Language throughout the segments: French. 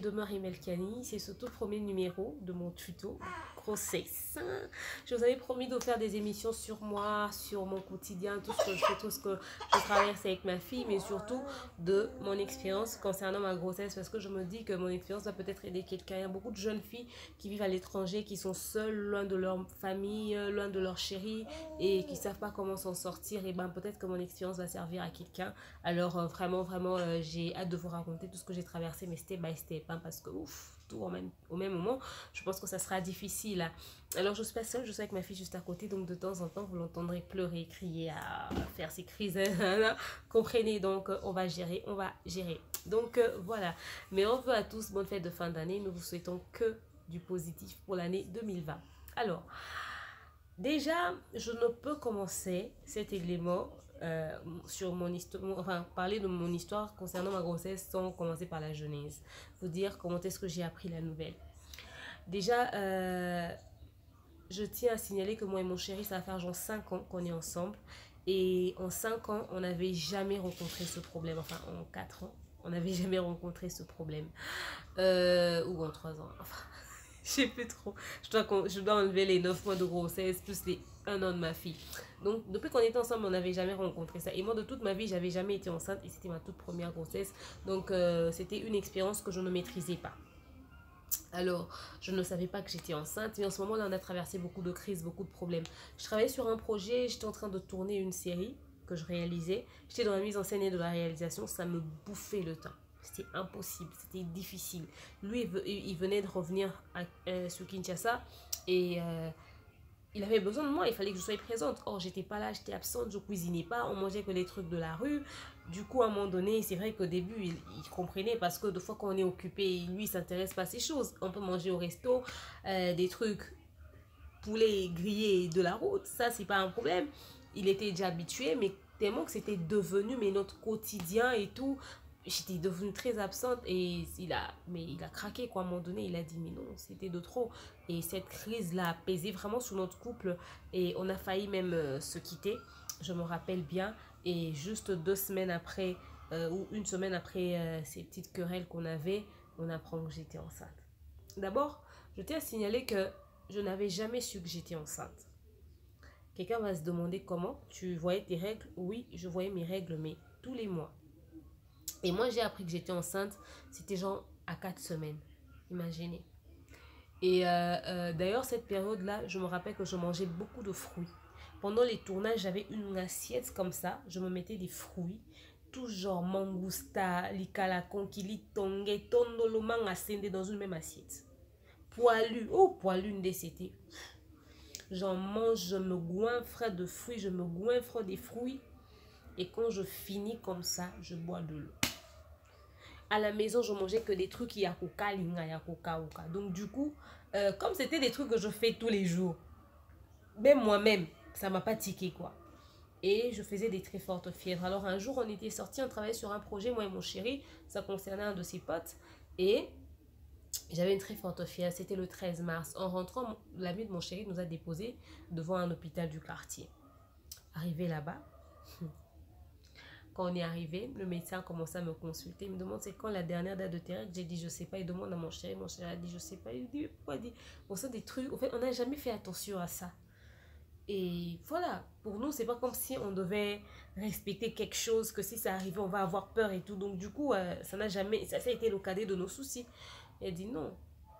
et demeure Emelkani. C'est ce tout premier numéro de mon tuto grossesse. Je vous avais promis de faire des émissions sur moi, sur mon quotidien, tout ce que je fais, tout ce que je traverse avec ma fille, mais surtout de mon expérience concernant ma grossesse parce que je me dis que mon expérience va peut-être aider quelqu'un. Il y a beaucoup de jeunes filles qui vivent à l'étranger, qui sont seules, loin de leur famille, loin de leur chérie et qui savent pas comment s'en sortir. Et ben peut-être que mon expérience va servir à quelqu'un. Alors euh, vraiment, vraiment, euh, j'ai hâte de vous raconter tout ce que j'ai traversé, mais step by step, hein, parce que ouf, tout au même, au même moment, je pense que ça sera difficile. Hein. Alors je suis pas seule, je suis avec ma fille juste à côté, donc de temps en temps, vous l'entendrez pleurer, crier, faire ses crises. Hein, Comprenez, donc euh, on va gérer, on va gérer. Donc voilà, mais on veut à tous bonne fête de fin d'année, nous vous souhaitons que du positif pour l'année 2020. Alors, déjà, je ne peux commencer cet élément euh, sur mon histoire, enfin parler de mon histoire concernant ma grossesse sans commencer par la genèse. Vous dire comment est-ce que j'ai appris la nouvelle. Déjà, euh, je tiens à signaler que moi et mon chéri, ça va faire genre 5 ans qu'on est ensemble. Et en 5 ans, on n'avait jamais rencontré ce problème. Enfin, en 4 ans, on n'avait jamais rencontré ce problème. Euh, ou en 3 ans. Enfin, je sais plus trop. Je dois, je dois enlever les 9 mois de grossesse plus les 1 an de ma fille. Donc, depuis qu'on était ensemble, on n'avait jamais rencontré ça. Et moi, de toute ma vie, j'avais jamais été enceinte et c'était ma toute première grossesse. Donc, euh, c'était une expérience que je ne maîtrisais pas. Alors, je ne savais pas que j'étais enceinte, mais en ce moment-là, on a traversé beaucoup de crises, beaucoup de problèmes. Je travaillais sur un projet, j'étais en train de tourner une série que je réalisais. J'étais dans la mise en scène et de la réalisation, ça me bouffait le temps. C'était impossible, c'était difficile. Lui, il venait de revenir à, euh, Kinshasa et euh, il avait besoin de moi, il fallait que je sois présente. Or, j'étais pas là, j'étais absente, je cuisinais pas, on mangeait que les trucs de la rue. Du coup, à un moment donné, c'est vrai qu'au début, il, comprenait parce que de fois qu'on est occupé, lui, il s'intéresse pas à ces choses. On peut manger au resto euh, des trucs poulet grillé de la route, ça, c'est pas un problème. Il était déjà habitué, mais tellement que c'était devenu mais notre quotidien et tout j'étais devenue très absente et il a mais il a craqué quoi. À un moment donné il a dit mais non c'était de trop. Et cette crise l'a pesé vraiment sur notre couple et on a failli même euh, se quitter. Je me rappelle bien. Et juste deux semaines après euh, ou une semaine après euh, ces petites querelles qu'on avait on apprend que j'étais enceinte. D'abord je tiens à signaler que je n'avais jamais su que j'étais enceinte. Quelqu'un va se demander comment tu voyais tes règles. Oui je voyais mes règles mais tous les mois et moi, j'ai appris que j'étais enceinte, c'était genre à 4 semaines. Imaginez. Et euh, euh, d'ailleurs, cette période-là, je me rappelle que je mangeais beaucoup de fruits. Pendant les tournages, j'avais une assiette comme ça. Je me mettais des fruits. Tout genre mangousta, likala, konkili, tongue, tondolo, ascendé dans une même assiette. Poilu. Oh, poilu, c'était. J'en mange, je me goinfre de fruits, je me goinfre des fruits. Et quand je finis comme ça, je bois de l'eau à la maison, je mangeais que des trucs yakuka, linga, yakuka, uka. Donc, du coup, euh, comme c'était des trucs que je fais tous les jours, même moi-même, ça m'a pas tiqué, quoi. Et je faisais des très fortes fièvres. Alors, un jour, on était sortis, on travaillait sur un projet, moi et mon chéri. Ça concernait un de ses potes. Et j'avais une très forte fièvre. C'était le 13 mars. En rentrant, l'ami de mon chéri nous a déposés devant un hôpital du quartier. Arrivé là-bas, quand on est arrivé, le médecin a commencé à me consulter. Il me demande c'est quand la dernière date de tes J'ai dit je sais pas. Il demande à mon chéri. Mon chéri a dit je sais pas. Il dit pourquoi? Dit bon, ça des trucs. En fait, on n'a jamais fait attention à ça. Et voilà, pour nous, c'est pas comme si on devait respecter quelque chose, que si ça arrivait, on va avoir peur et tout. Donc, du coup, euh, ça n'a jamais, ça, ça a été le cadet de nos soucis. Elle dit non,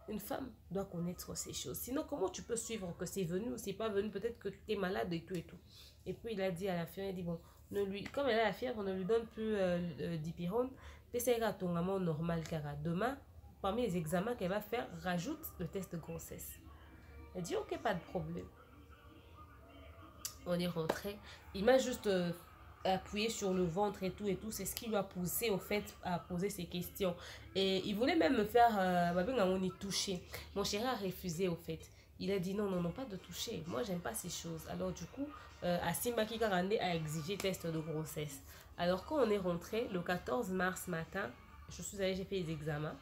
une femme doit connaître ces choses. Sinon, comment tu peux suivre que c'est venu ou c'est pas venu? Peut-être que tu es malade et tout et tout. Et puis, il a dit à la fin, il dit bon, ne lui, comme elle a la fièvre, on ne lui donne plus euh, euh, d'hypirone. à ton normal car demain, parmi les examens qu'elle va faire, rajoute le test de grossesse. Elle dit ok, pas de problème. On est rentré. Il m'a juste euh, appuyé sur le ventre et tout et tout. C'est ce qui lui a poussé au fait à poser ces questions. Et il voulait même me faire euh, toucher. Mon chéri a refusé au fait. Il a dit non, non, non, pas de toucher. Moi, j'aime pas ces choses. Alors, du coup, euh, Asimbaki Karande a exigé test de grossesse. Alors, quand on est rentré, le 14 mars matin, je suis allée, j'ai fait les examens.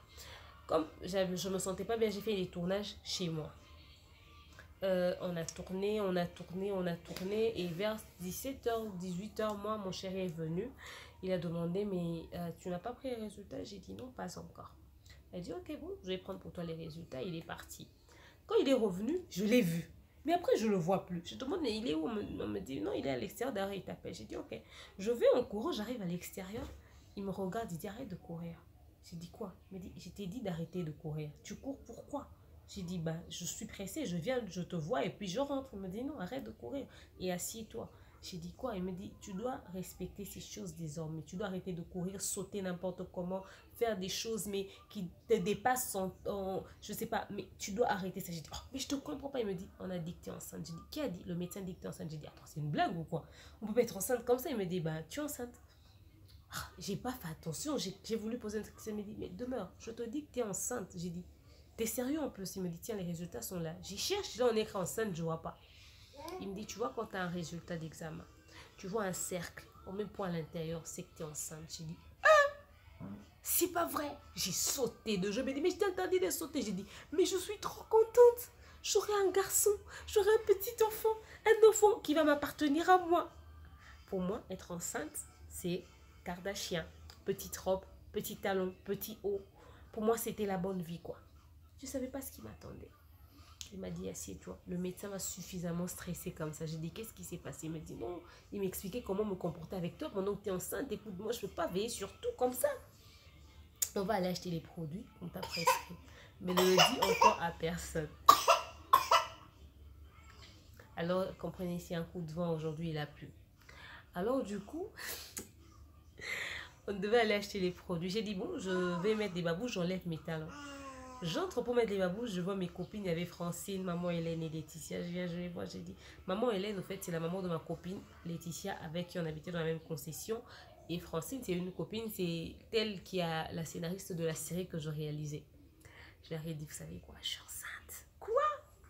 Comme je ne me sentais pas bien, j'ai fait les tournages chez moi. Euh, on a tourné, on a tourné, on a tourné. Et vers 17h, 18h, moi, mon chéri est venu. Il a demandé, mais euh, tu n'as pas pris les résultats? J'ai dit non, pas encore. Elle dit, ok, bon, je vais prendre pour toi les résultats. Il est parti. Quand il est revenu, je l'ai vu. Mais après, je ne le vois plus. Je demande, il est où? On me, dit, non, il est à l'extérieur, derrière, il t'appelle. J'ai dit, ok. Je vais en courant, j'arrive à l'extérieur. Il me regarde, il dit, arrête de courir. J'ai dit, quoi? Il me dit, je t'ai dit d'arrêter de courir. Tu cours pourquoi? J'ai dit, bah, je suis pressée, je viens, je te vois et puis je rentre. Il me dit, non, arrête de courir et assieds-toi. J'ai dit quoi? Il me dit, tu dois respecter ces choses désormais. Tu dois arrêter de courir, sauter n'importe comment, faire des choses mais qui te dépassent en, en je sais pas, mais tu dois arrêter ça. J'ai dit, oh, mais je te comprends pas. Il me dit, on a es enceinte. J'ai dit, qui a dit? Le médecin es enceinte. J'ai dit, attends, c'est une blague ou quoi? On peut pas être enceinte comme ça. Il me dit, bah, tu es enceinte. Ah, j'ai pas fait attention. J'ai voulu poser une question. Il me dit, mais demeure, je te dis que tu es enceinte. J'ai dit, t'es sérieux en plus? Il me dit, tiens, les résultats sont là. J'y cherche, là, on écrit enceinte, je vois pas. Il me dit, tu vois, quand tu as un résultat d'examen, tu vois un cercle, au même point à l'intérieur, c'est que tu es enceinte. J'ai dit, ah, c'est pas vrai. J'ai sauté de jeu. Mais mais je t'ai interdit de sauter. J'ai dit, mais je suis trop contente. J'aurai un garçon, j'aurai un petit enfant, un enfant qui va m'appartenir à moi. Pour moi, être enceinte, c'est Kardashian. Petite robe, petit talon, petit haut. Pour moi, c'était la bonne vie, quoi. Je ne savais pas ce qui m'attendait. Il m'a dit, assieds-toi. Le médecin m'a suffisamment stressé comme ça. J'ai dit, qu'est-ce qui s'est passé? Il m'a dit, non. Il m'expliquait comment me comporter avec toi pendant que tu es enceinte. Écoute, moi, je ne peux pas veiller sur tout comme ça. On va aller acheter les produits qu'on t'a prescrit. Mais ne le dis encore à personne. Alors, comprenez, c'est un coup de vent aujourd'hui, il a plu. Alors, du coup, on devait aller acheter les produits. J'ai dit, bon, je vais mettre des babouches, j'enlève mes talons. J'entre pour mettre les babouches, je vois mes copines, il y avait Francine, maman Hélène et Laetitia. Je viens, je les vois, j'ai dit, maman Hélène, en fait, c'est la maman de ma copine Laetitia, avec qui on habitait dans la même concession. Et Francine, c'est une copine, c'est elle qui a la scénariste de la série que je réalisais. Je leur ai dit, vous savez quoi, je suis enceinte. Quoi?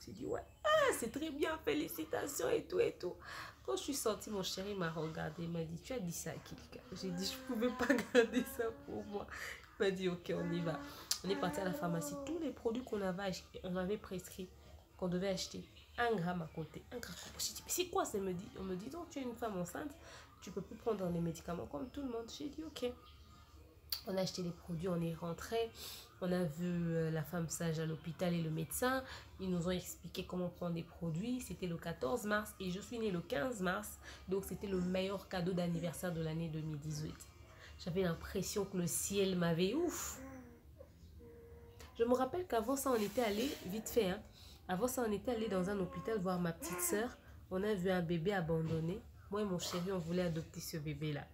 J'ai dit, ouais, ah, c'est très bien, félicitations et tout et tout. Quand je suis sortie, mon chéri m'a regardé, m'a dit, tu as dit ça à quelqu'un J'ai dit, je ne pouvais pas garder ça pour moi. Il m'a dit, ok, on y va. On est parti à la pharmacie. Tous les produits qu'on avait, on avait prescrits, qu'on devait acheter, un gramme à côté. Un gramme. J'ai dit, mais c'est quoi ça me dit On me dit, donc tu es une femme enceinte, tu peux plus prendre les médicaments comme tout le monde. J'ai dit, ok. On a acheté les produits, on est rentré. On a vu euh, la femme sage à l'hôpital et le médecin. Ils nous ont expliqué comment prendre des produits. C'était le 14 mars et je suis née le 15 mars. Donc c'était le meilleur cadeau d'anniversaire de l'année 2018. J'avais l'impression que le ciel m'avait ouf. Je me rappelle qu'avant ça, on était allé, vite fait, hein, avant ça, on était allé dans un hôpital voir ma petite soeur. On a vu un bébé abandonné. Moi et mon chéri, on voulait adopter ce bébé-là.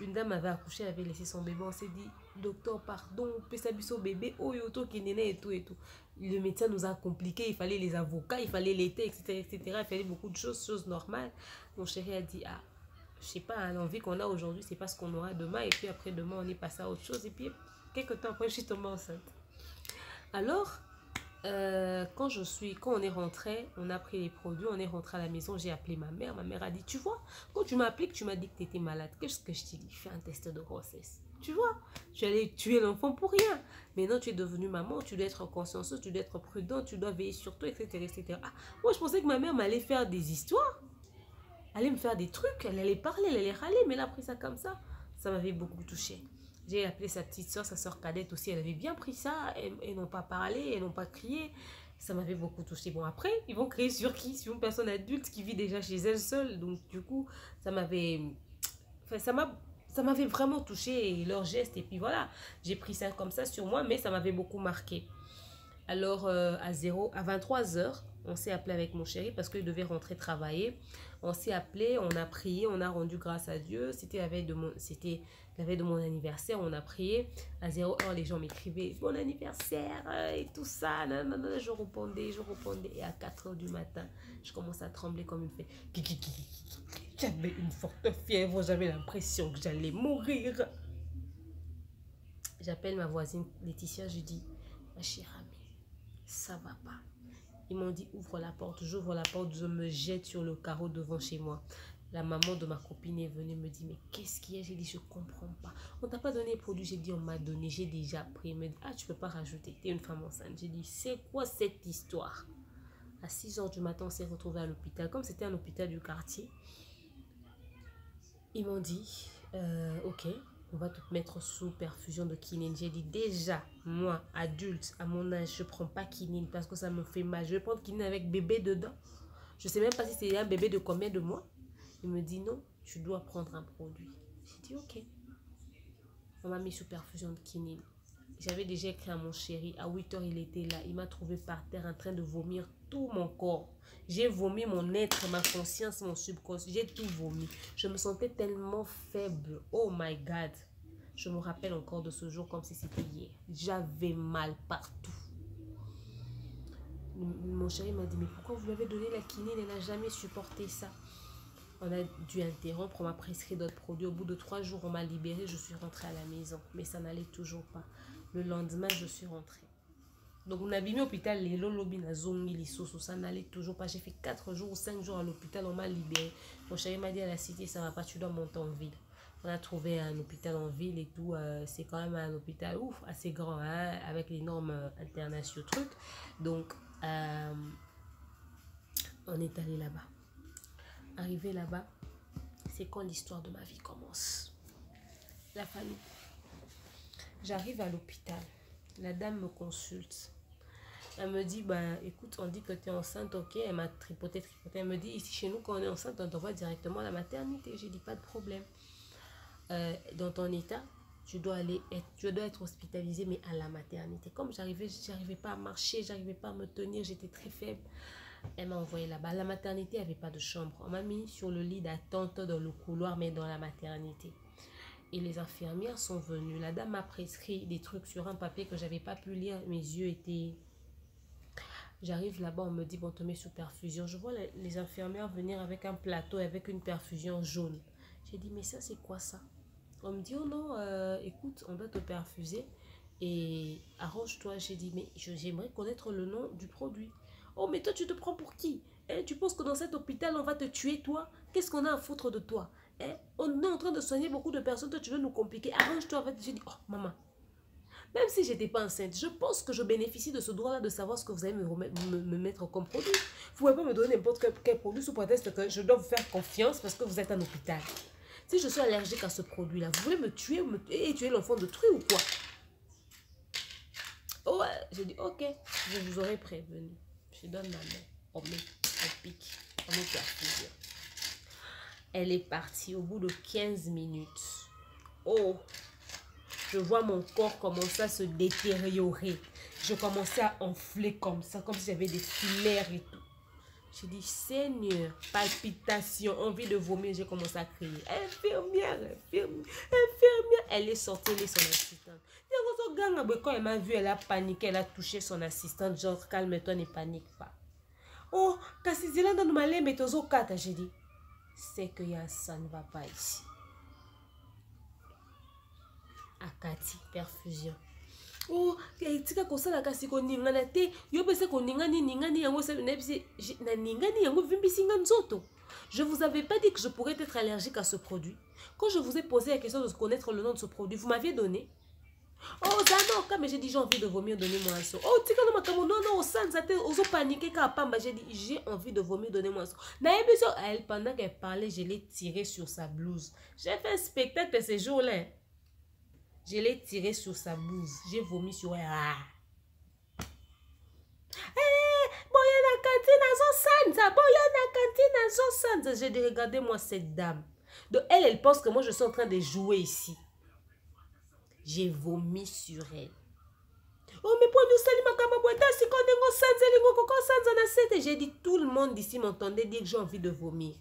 Une dame avait accouché, avait laissé son bébé. On s'est dit, docteur, pardon, au bébé, oh yoto qui est et tout et tout. Le médecin nous a compliqué, il fallait les avocats, il fallait l'été, etc., etc. Il fallait beaucoup de choses, choses normales. Mon chéri a dit, ah, je sais pas, l'envie qu'on a aujourd'hui, c'est pas ce qu'on aura demain. Et puis après demain, on est passé à autre chose. Et puis, quelques temps après, je suis tombée enceinte. Alors, euh, quand je suis, quand on est rentré, on a pris les produits, on est rentré à la maison, j'ai appelé ma mère. Ma mère a dit, tu vois, quand tu m'as appelé, tu m'as dit que tu étais malade, qu'est-ce que je t'ai dit? Fais un test de grossesse. Tu vois, tu allais tuer l'enfant pour rien. Maintenant, tu es devenue maman, tu dois être consciencieuse, tu dois être prudent, tu dois veiller sur toi, etc. etc. Ah, moi, je pensais que ma mère m'allait faire des histoires. Allait me faire des trucs, elle allait parler, elle allait râler, mais elle a pris ça comme ça. Ça m'avait beaucoup touchée. J'ai appelé sa petite soeur, sa soeur cadette aussi. Elle avait bien pris ça. Elles, n'ont pas parlé, elles n'ont pas crié. Ça m'avait beaucoup touché. Bon, après, ils vont crier sur qui? Sur une personne adulte qui vit déjà chez elle seule. Donc, du coup, ça m'avait... Enfin, ça m'a... Ça m'avait vraiment touché leur geste. Et puis voilà, j'ai pris ça comme ça sur moi, mais ça m'avait beaucoup marqué. Alors, euh, à, 0, à 23 heures, on s'est appelé avec mon chéri parce qu'il devait rentrer travailler. On s'est appelé, on a prié, on a rendu grâce à Dieu. C'était la veille de mon, mon anniversaire, on a prié. À 0 heure, les gens m'écrivaient bon anniversaire euh, et tout ça. Je répondais, je répondais. Et à 4 heures du matin, je commence à trembler comme une fée. J'avais une forte fièvre, j'avais l'impression que j'allais mourir. J'appelle ma voisine Laetitia, je dis, ma chère amie, ça va pas. Ils m'ont dit, ouvre la porte. J'ouvre la porte, je me jette sur le carreau devant chez moi. La maman de ma copine est venue me dire, mais qu'est-ce qu'il y a? J'ai dit, je comprends pas. On t'a pas donné le produit. J'ai dit, on m'a donné, j'ai déjà pris. Elle ah, tu peux pas rajouter. Tu es une femme enceinte. J'ai dit, c'est quoi cette histoire? À 6 heures du matin, on s'est retrouvé à l'hôpital. Comme c'était un hôpital du quartier, ils m'ont dit, euh, ok, on va te mettre sous perfusion de quinine. J'ai dit déjà, moi, adulte, à mon âge, je prends pas quinine parce que ça me fait mal. Je vais prendre quinine avec bébé dedans. Je sais même pas si c'est un bébé de combien de mois. Il me dit non, tu dois prendre un produit. J'ai dit ok. On m'a mis sous perfusion de quinine. J'avais déjà écrit à mon chéri. À 8 heures, il était là. Il m'a trouvé par terre en train de vomir tout mon corps. J'ai vomi mon être, ma conscience, mon subconscient. J'ai tout vomi. Je me sentais tellement faible. Oh my God. Je me rappelle encore de ce jour comme si c'était hier. J'avais mal partout. Mon chéri m'a dit, mais pourquoi vous lui avez donné la kiné? Elle n'a jamais supporté ça. On a dû interrompre, on m'a prescrit d'autres produits. Au bout de trois jours, on m'a libéré, je suis rentrée à la maison. Mais ça n'allait toujours pas. Le lendemain, je suis rentrée. Donc, on a mis hôpital, les lolobi na zongi, ça n'allait toujours pas. J'ai fait quatre jours ou cinq jours à l'hôpital, on m'a libéré. Mon chéri m'a dit à la cité, ça va pas, tu dois monter en ville. On a trouvé un hôpital en ville et tout. Euh, c'est quand même un hôpital ouf, assez grand, hein, avec les normes euh, internationaux trucs. Donc, euh, on est allé là-bas. Arrivé là-bas, c'est quand l'histoire de ma vie commence. La famille. J'arrive à l'hôpital. La dame me consulte. Elle me dit, bah, écoute, on dit que tu es enceinte, ok. Elle m'a tripoté, tripoté. Elle me dit, ici chez nous, quand on est enceinte, on t'envoie directement à la maternité. J'ai dit, pas de problème. Euh, dans ton état, tu dois aller être, tu dois être hospitalisé, mais à la maternité. Comme j'arrivais, j'arrivais pas à marcher, j'arrivais pas à me tenir, j'étais très faible. Elle m'a envoyé là-bas. La maternité avait pas de chambre. On m'a mis sur le lit d'attente dans le couloir, mais dans la maternité. Et les infirmières sont venues. La dame m'a prescrit des trucs sur un papier que j'avais pas pu lire. Mes yeux étaient... J'arrive là-bas, on me dit, bon, te mets sous perfusion. Je vois les, infirmières venir avec un plateau, avec une perfusion jaune. J'ai dit, mais ça, c'est quoi ça? On me dit, oh non, euh, écoute, on doit te perfuser et arrange-toi. J'ai dit, mais j'aimerais connaître le nom du produit. Oh, mais toi, tu te prends pour qui? Eh, Tu penses que dans cet hôpital, on va te tuer, toi? Qu'est-ce qu'on a à foutre de toi? Eh, On est en train de soigner beaucoup de personnes, toi, tu veux nous compliquer. Arrange-toi. J'ai dit, oh, maman, même si j'étais pas enceinte, je pense que je bénéficie de ce droit-là de savoir ce que vous allez me, me, mettre comme produit. Vous ne pouvez pas me donner n'importe quel, produit sous prétexte que je dois vous faire confiance parce que vous êtes un hôpital. Si je suis allergique à ce produit-là, vous voulez me tuer me, et tuer l'enfant de truie ou quoi? Oh ouais, j'ai dit, ok, je vous aurais prévenu. Je donne ma main. On met, on pique, on perfusion. Elle est partie au bout de 15 minutes. Oh, je vois mon corps commencer à se détériorer. Je commençais à enfler comme ça, comme si j'avais des filaires et tout. J'ai dit, Seigneur, palpitation, envie de vomir, j'ai commencé à crier. Infirmière, infirmière, infirmière. Elle est sortie, elle est son assistante. Quand elle m'a vu, elle a paniqué, elle a touché son assistante. Genre, calme-toi, ne panique pas. Oh, kasi zilanda numalembe kata, j'ai dit. C'est que ça ne va pas ici. Akati, perfusion. oh etika nzoto. Je vous avais pas dit que je pourrais être allergique à ce produit. Quand je vous ai posé la question de connaître le nom de ce produit vous m'aviez donné. Oh zanoka mais j'ai dit j'ai envie de vomir donnez-moi un saut oh tika no makambo non non osanza te ozopanique kaka pamba j'ai dit j'ai envie de vomir donnez-moi un saut nayebi so elle pendant qu'elle parlait je l'ai tiré sur sa blouse. J'ai fait un spectacle ce jour-là Je l'ai tiré sur sa blouse. J'ai vomi sur elle. Ah. Eh. J'ai dit, regardez-moi cette dame. Donc elle, elle pense que moi je suis en train de jouer ici. J'ai vomi sur elle. Oh, mais pour nous. J'ai dit, tout le monde ici m'entendait dire que j'ai envie de vomir.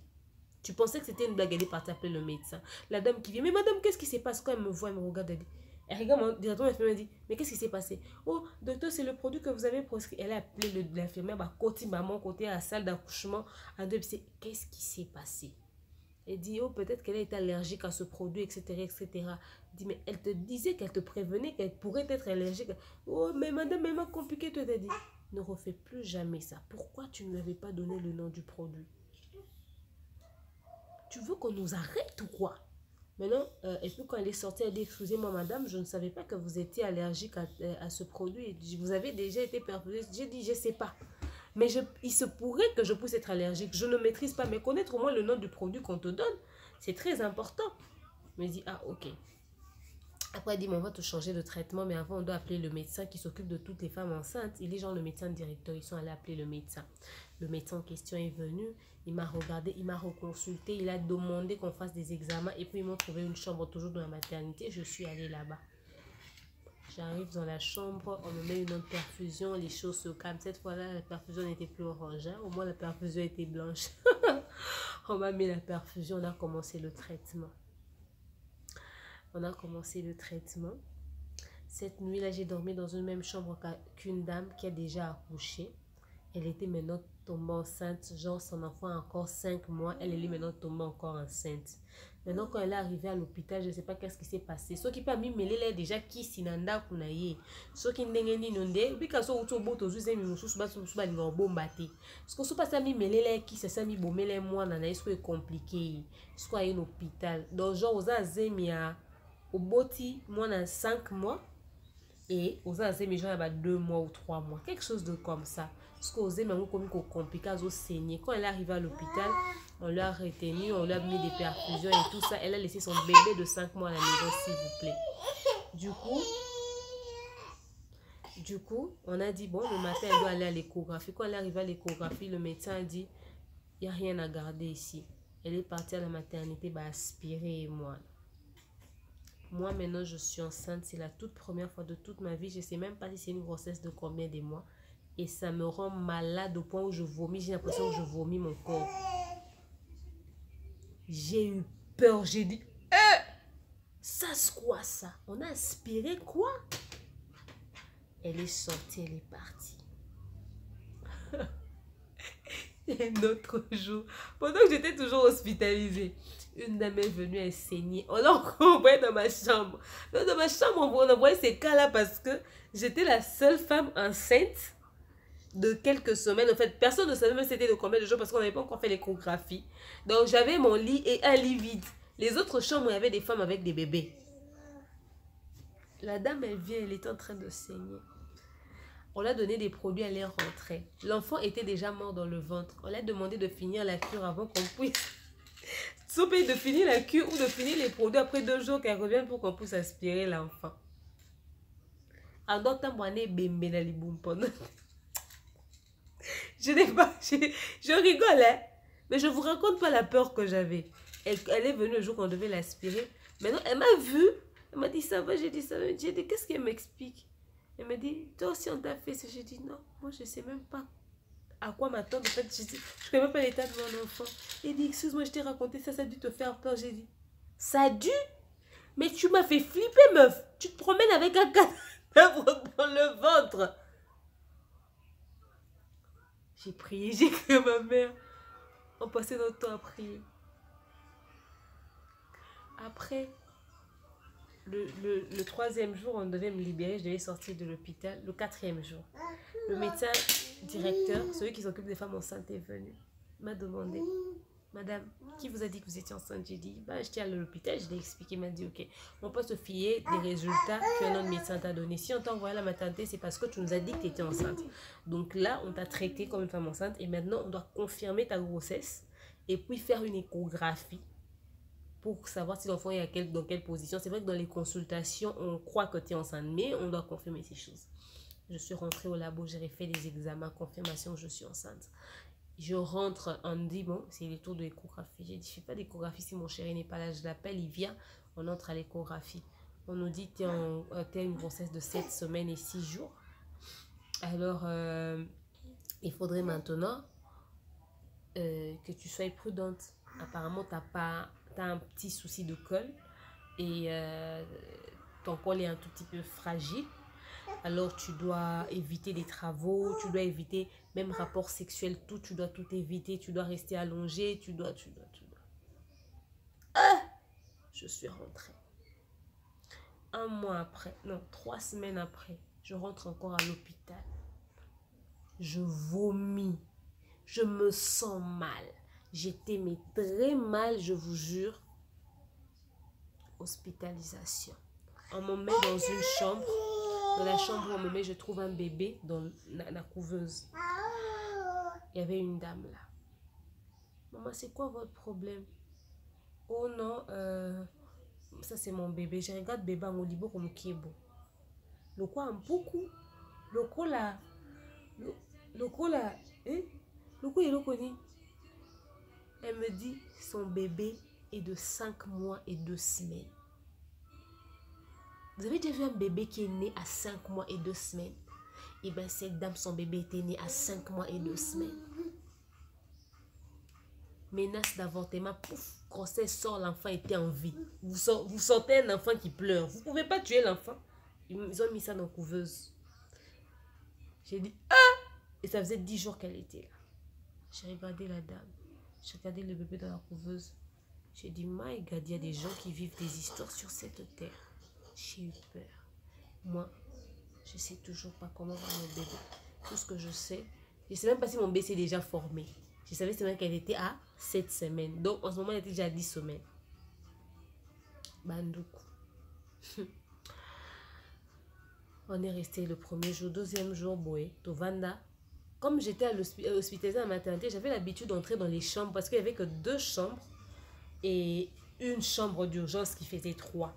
Tu pensais que c'était une blague, elle est partie appeler le médecin. La dame qui vient, mais madame, qu'est-ce qui s'est passé? Quand elle me voit, elle me regarde, elle dit, elle regarde directement l'infirmière dit, mais qu'est-ce qui s'est passé? Oh, docteur, c'est le produit que vous avez prescrit. Elle a appelé l'infirmière, bah, côté maman, côté à la salle d'accouchement, à deux, qu'est-ce qui s'est passé? Elle dit, oh, peut-être qu'elle est allergique à ce produit, etc., etc. Elle dit, mais elle te disait qu'elle te prévenait qu'elle pourrait être allergique. Oh, mais madame, mais m'a compliqué, toi, dit, ne refais plus jamais ça. Pourquoi tu ne lui avais pas donné le nom du produit? Tu veux qu'on nous arrête ou quoi? Maintenant, euh, et puis quand elle est sortie, elle dit, excusez-moi madame, je ne savais pas que vous étiez allergique à, euh, ce produit. Vous avez déjà été perfusée. J'ai dit, je sais pas. Mais je, il se pourrait que je puisse être allergique. Je ne maîtrise pas, mais connaître au moins le nom du produit qu'on te donne, c'est très important. Mais dit, ah ok. Après, elle dit, mais on va te changer de traitement, mais avant, on doit appeler le médecin qui s'occupe de toutes les femmes enceintes. Il est genre le médecin directeur, ils sont allés appeler le médecin. Le médecin en question est venu, il m'a regardé, il m'a reconsulté, il a demandé qu'on fasse des examens et puis ils m'ont trouvé une chambre toujours dans la maternité. Je suis allée là-bas. J'arrive dans la chambre, on me met une autre perfusion, les choses se calment. Cette fois-là, la perfusion n'était plus orange, hein. au moins la perfusion était blanche. on m'a mis la perfusion, on a commencé le traitement. On a commencé le traitement. Cette nuit-là, j'ai dormi dans une même chambre qu'une dame qui a déjà accouché. Elle était maintenant tombée enceinte, genre son enfant a encore 5 mois, elle est maintenant tombée encore enceinte. Maintenant, quand elle est arrivée à l'hôpital, je ne sais pas qu'est-ce qui s'est passé. Ce qui peut m'emmener là déjà qui sinanda kunaye. Ce qui ndenge ni nonde, bika so uto boto zuze mi mususu ba susu ba linga bomba te. Ce que so pas ça mi melele qui c'est ça mi bomele moi na na est compliqué. Ce quoi un hôpital. Donc genre aux azemia oboti moi na 5 mois et aux azemia genre ba 2 mois ou 3 mois. Quelque chose de comme ça. Ce que aux azemia comme compliqué à saigner. Quand elle est arrivée à l'hôpital, on l'a retenu, on lui a mis des perfusions et tout ça. Elle a laissé son bébé de 5 mois à la maison, s'il vous plaît. Du coup, du coup, on a dit, bon, le matin, elle doit aller à l'échographie. Quand elle est arrivée à l'échographie, le médecin a dit, il n'y a rien à garder ici. Elle est partie à la maternité, bah, aspirer moi. Moi, maintenant, je suis enceinte. C'est la toute première fois de toute ma vie. Je ne sais même pas si c'est une grossesse de combien de mois. Et ça me rend malade au point où je vomis. J'ai l'impression que je vomis mon corps. J'ai eu peur. J'ai dit, eh, ça c'est quoi ça? On a aspiré quoi? Elle est sortie, elle est partie. un autre jour, pendant que j'étais toujours hospitalisée, une dame est venue, elle saignait. On l'a dans ma chambre. Dans ma chambre, on a envoyé ces cas-là parce que j'étais la seule femme enceinte de quelques semaines. En fait, personne ne savait même c'était de combien de jours parce qu'on n'avait pas encore fait l'échographie. Donc, j'avais mon lit et un lit vide. Les autres chambres, il y avait des femmes avec des bébés. La dame, elle vient, elle est en train de saigner. On l'a donné des produits, elle est rentrée. L'enfant était déjà mort dans le ventre. On l'a demandé de finir la cure avant qu'on puisse... Souper de finir la cure ou de finir les produits après deux jours qu'elle revienne pour qu'on puisse aspirer l'enfant. Je n'ai pas... Je, rigole, hein. Mais je vous raconte pas la peur que j'avais. Elle, elle, est venue le jour qu'on devait l'aspirer. Maintenant, elle m'a vu. Elle m'a dit, ça va? J'ai dit, ça va. J'ai dit, qu'est-ce qu'elle m'explique? Elle m'a dit, toi aussi, on t'a fait ça. J'ai dit, non, moi, je ne sais même pas à quoi m'attendre. En fait, je ne connais même pas l'état de mon enfant. Elle dit, excuse-moi, je t'ai raconté ça, ça a dû te faire peur. J'ai dit, ça a dû? Mais tu m'as fait flipper, meuf. Tu te promènes avec un cadavre dans le ventre. J'ai prié, j'ai cru ma mère. On passait notre temps à prier. Après, le, le, troisième jour, on devait me libérer, je devais sortir de l'hôpital. Le quatrième jour, le médecin directeur, celui qui s'occupe des femmes enceintes, est venu, m'a demandé Madame, qui vous a dit que vous étiez enceinte? J'ai dit, bah, j'étais à l'hôpital, je l'ai expliqué. Il m'a dit, ok, on peut se fier des résultats qu'un autre médecin t'a donné. Si on t'a envoyé à la maternité, c'est parce que tu nous as dit que tu étais enceinte. Donc là, on t'a traité comme une femme enceinte et maintenant, on doit confirmer ta grossesse et puis faire une échographie pour savoir si l'enfant est dans quelle position. C'est vrai que dans les consultations, on croit que tu es enceinte, mais on doit confirmer ces choses. Je suis rentrée au labo, j'ai fait des examens, confirmation, je suis enceinte je rentre, on me dit, bon, c'est les tours de l'échographie. J'ai dit, je fais pas d'échographie si mon chéri n'est pas là. Je l'appelle, il vient, on entre à l'échographie. On nous dit, tu as une grossesse de 7 semaines et 6 jours. Alors, euh, il faudrait maintenant euh, que tu sois prudente. Apparemment, tu as, pas, as un petit souci de col et euh, ton col est un tout petit peu fragile alors tu dois éviter les travaux, tu dois éviter même rapport sexuel, tout, tu dois tout éviter, tu dois rester allongé, tu dois, tu dois, tu dois. Ah je suis rentrée. Un mois après, non, trois semaines après, je rentre encore à l'hôpital. Je vomis. Je me sens mal. J'étais mais très mal, je vous jure. Hospitalisation. On me met dans une chambre dans la chambre où on me met, je trouve un bébé dans la, couveuse. Il y avait une dame là. Maman, c'est quoi votre problème? Oh non, euh, ça c'est mon bébé je regarde bébé yango liboko mokie bo lokola mpuku lokola lo- lokola eh? lokola eloko nini elle me dit son bébé est de 5 mois et 2 semaines vous avez déjà vu un bébé qui est né à 5 mois et 2 semaines? Et bien cette dame son bébé était né à 5 mois et 2 semaines menace d'avortement, pouf, grossesse sort, l'enfant était en vie. Vous, sort- vous sortez un enfant qui pleure. Vous pouvez pas tuer l'enfant. Ils ont mis ça dans la couveuse. J'ai dit, ah Et ça faisait 10 jours qu'elle était là. J'ai regardé la dame. J'ai regardé le bébé dans la couveuse. J'ai dit, my God, il y a des gens qui vivent des histoires sur cette terre. J'ai eu peur. Moi, je sais toujours pas comment va mon bébé. Tout ce que je sais, je sais même pas si mon bébé s'est déjà formé. Je savais seulement qu'elle était à 7 semaines. Donc en ce moment, elle était déjà à 10 semaines. Bandoukou. On est resté le premier jour, deuxième jour, Boé, Tovanda. Comme j'étais euh, hospitalisée à maternité, j'avais l'habitude d'entrer dans les chambres parce qu'il n'y avait que deux chambres et une chambre d'urgence qui faisait trois.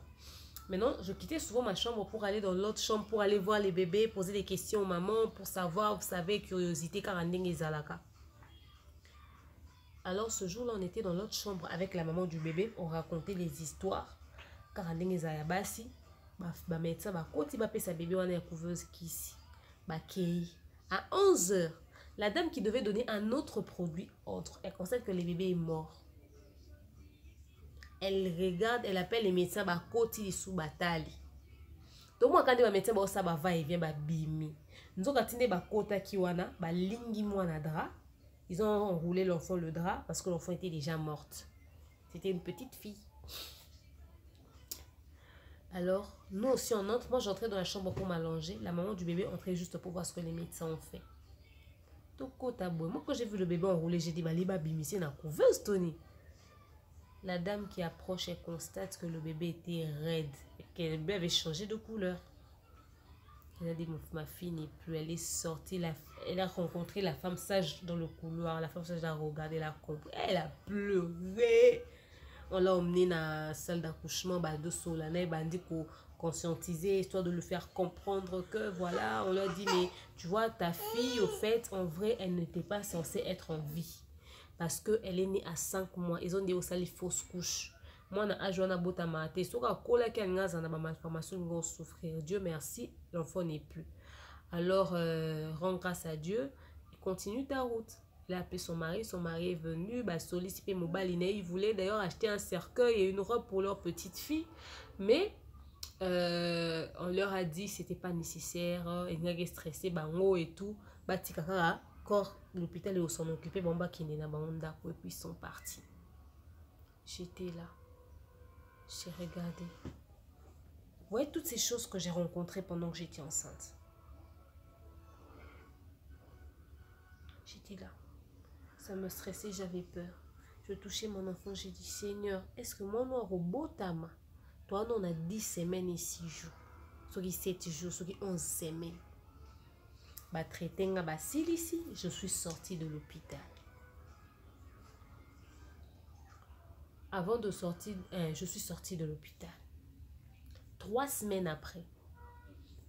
Maintenant, je quittais souvent ma chambre pour aller dans l'autre chambre, pour aller voir les bébés, poser des questions aux mamans, pour savoir, vous savez, curiosité, car et zalaka. Alors ce jour-là, on était dans l'autre chambre avec la maman du bébé, on racontait les histoires. Car ndenge ezala ya basi, ba ba médecin ba koti ba pesa bébé wana ya couveuse kisi. Ba kei. À 11h, la dame qui devait donner un autre produit autre, elle constate que le bébé est mort. Elle regarde, elle appelle les médecins ba koti sous batali. Donc moi quand ba médecin ba osa ba va et vient ba bimi. Nzoka tinde ba kota ki wana, ba lingi mwana drap. Ils ont enroulé l'enfant le drap parce que l'enfant était déjà morte. C'était une petite fille. Alors, nous aussi, on entre. Moi, j'entrais dans la chambre pour m'allonger. La maman du bébé entrait juste pour voir ce que les médecins ont fait. Taboué. Moi, quand j'ai vu le bébé enroulé, j'ai dit, bah, liba bimissé na couveuse, Tony. La dame qui approche, elle constate que le bébé était raide et que le bébé avait changé de couleur. Elle a dit, ma fille n'est plus. Elle est sortie. La, elle a rencontré la femme sage dans le couloir. La femme sage l'a regardé, elle a compris. Elle a pleuré. On l'a emmené dans la salle d'accouchement. Bah, de Solana, bah, dit qu'on conscientiser, histoire de le faire comprendre que voilà, on leur dit, mais tu vois, ta fille, au fait, en vrai, elle n'était pas censée être en vie. Parce qu'elle est née à 5 mois. Ils ont dit aussi les fausses couches. mwana age wana abotama te soki akolaki alingi aza na bamalformation lingi osouffrir dieu merci l'enfant n'est plus alors euh, rend grâce à dieu et continue ta route il a appelé son mari son mari est venu basolisi mpe mobali na ye il voulait d'ailleurs acheter un cercueil et une robe pour leur petite fille mais euh, on leur a dit c'était pas nécessaire engaki stressé bango et tout kaka corps l'hôpital et s'en occuper bango bakende na bango ndako et puis ils sont partis j'étais là j'ai regardé. Vous voyez toutes ces choses que j'ai rencontrées pendant que j'étais enceinte. J'étais là. Ça me stressait, j'avais peur. Je touchais mon enfant, j'ai dit Seigneur, est-ce que mon beau tama Toi, on a 10 semaines et 6 jours. Soit 7 jours, soit 11 semaines. Bah, traité, bah, ici, je suis sortie de l'hôpital. avant de sortir, euh, je suis sortie de l'hôpital. Trois semaines après,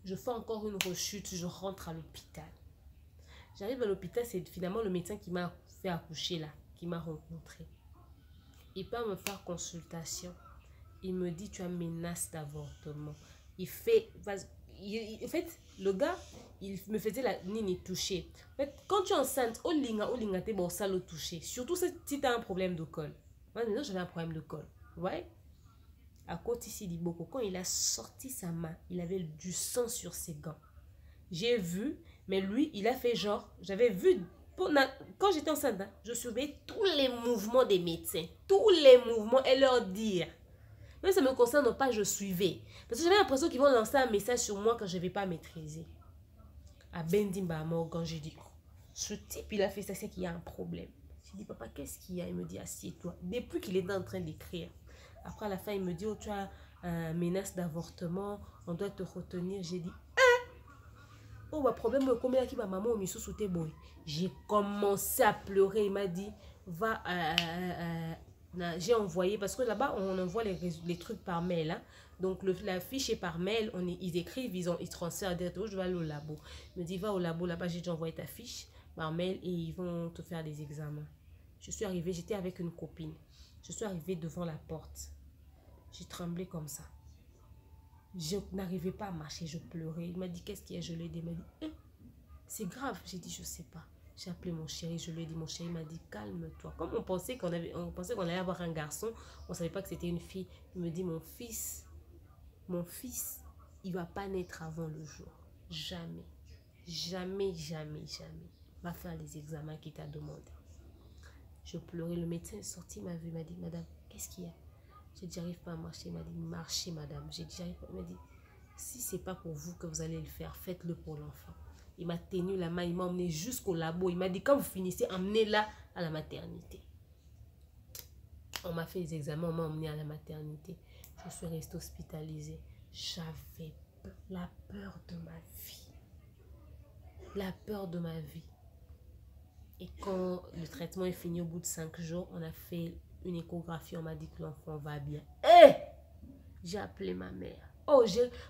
je fais encore une rechute, je rentre à l'hôpital. J'arrive à l'hôpital, c'est finalement le médecin qui m'a fait accoucher là, qui m'a rencontré. Il peut me faire consultation. Il me dit, tu as menace d'avortement. Il fait... Il, en fait, le gars, il me faisait la nini toucher. En quand tu es enceinte, au linga, au linga, t'es bon, ça le toucher. Surtout si tu as un problème de col. Moi, maintenant, j'avais un problème de col. Vous voyez? À côté ici, Liboko, quand il a sorti sa main, il avait du sang sur ses gants. J'ai vu, mais lui, il a fait genre, j'avais vu, quand j'étais enceinte, hein, je suivais tous les mouvements des médecins, tous les mouvements et leur dire. Même ça ne me concerne pas, je suivais. Parce que j'avais l'impression qu'ils vont lancer un message sur moi quand je ne vais pas maîtriser. À Bendimba Morgan, j'ai dit, ce type, il a fait ça, c'est qu'il y a un problème. J'ai dit, papa, qu'est-ce qu'il y a? Il me dit, assieds-toi. Depuis qu'il était en train d'écrire. Après, à la fin, il me dit, oh, tu as une menace d'avortement, on doit te retenir. J'ai dit, Oh, bah, problème, combien qui ma maman au miso boy. J'ai commencé à pleurer. Il m'a dit, va, euh, euh, j'ai envoyé, parce que là-bas, on envoie les, trucs par mail. Hein. Donc, la fiche est par mail, ils écrivent, ils, ont, ils transfèrent directement, je vais aller au labo. Il me dit, va au labo, là-bas, j'ai déjà envoyé ta fiche par mail et ils vont te faire des examens. Je suis arrivée, j'étais avec une copine. Je suis arrivée devant la porte. J'ai tremblé comme ça. Je n'arrivais pas à marcher, je pleurais. Il m'a dit, qu'est-ce qu'il y a Je lui ai dit, hein, c'est grave. J'ai dit, je sais pas. J'ai appelé mon chéri, je lui ai dit, mon chéri m'a dit, calme-toi. Comme on pensait qu'on avait, on pensait qu'on allait avoir un garçon, on savait pas que c'était une fille. Il me dit, mon fils, mon fils, il va pas naître avant le jour. Jamais. Jamais, jamais, jamais. Va faire les examens qu'il t'a demandé. Je pleurais. Le médecin est sorti, m'a vu, m'a dit, madame, qu'est-ce qu'il y a? J'ai dit, j'arrive pas à marcher. Il m'a dit, marchez, madame. J'ai dit, j'arrive pas. Il m'a dit, si c'est pas pour vous que vous allez le faire, faites-le pour l'enfant. Il m'a tenu la main, il m'a emmené jusqu'au labo. Il m'a dit, quand vous finissez, emmenez-la à la maternité. On m'a fait les examens, on m'a emmené à la maternité. Je suis restée hospitalisée. J'avais la peur de ma vie. La peur de ma vie. Et quand le traitement est fini au bout de cinq jours, on a fait une échographie, on m'a dit que l'enfant va bien. Eh J'ai appelé ma mère. Oh,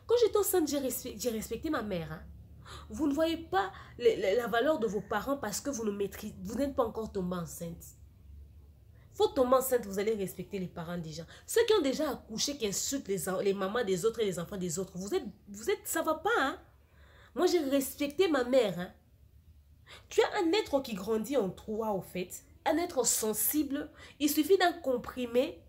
quand j'étais enceinte, j'ai respecté, ma mère. Hein. Vous ne voyez pas la valeur de vos parents parce que vous ne maîtrisez, vous n'êtes pas encore tombé enceinte. Faut tomber enceinte, vous allez respecter les parents déjà. Ceux qui ont déjà accouché, qui insultent les, les mamans des autres et les enfants des autres, vous êtes, vous êtes, ça va pas, hein? Moi, j'ai respecté ma mère, hein? Tu as un être qui grandit en toi, au fait. Être sensible. Il suffit d'un comprimé